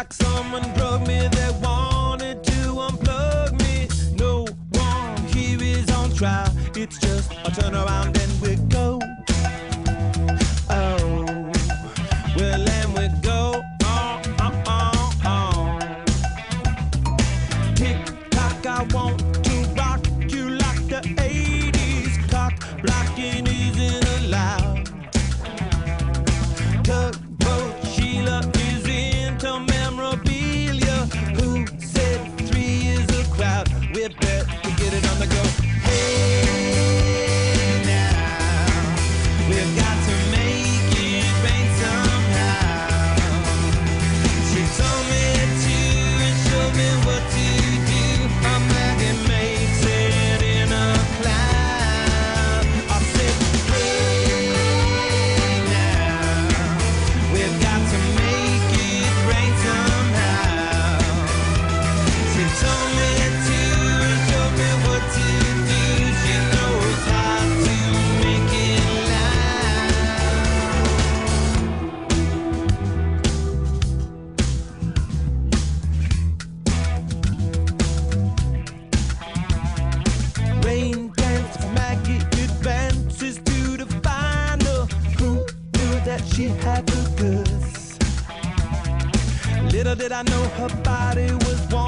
like someone drugged me They wanted to unplug me. No one here is on trial. It's just a turnaround and we go. Oh, well camera she had the goods. Little did I know her body was one.